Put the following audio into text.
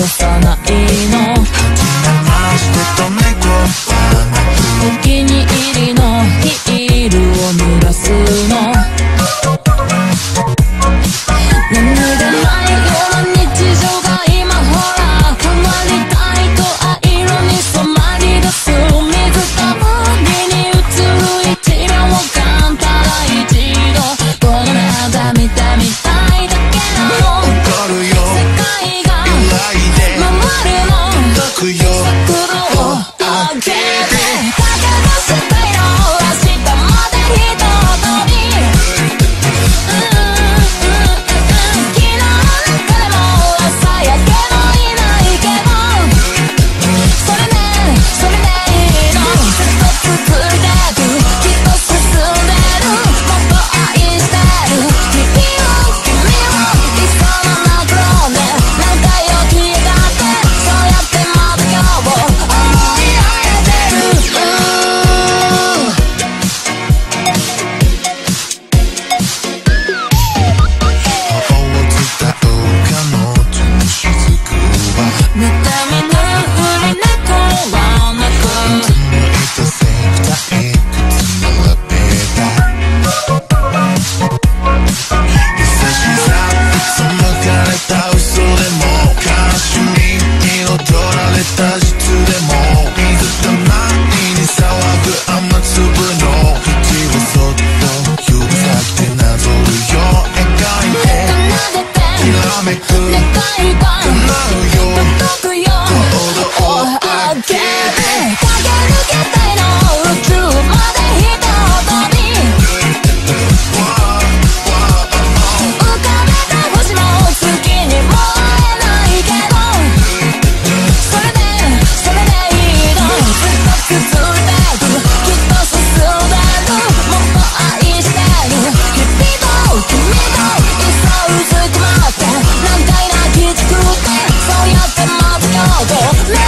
と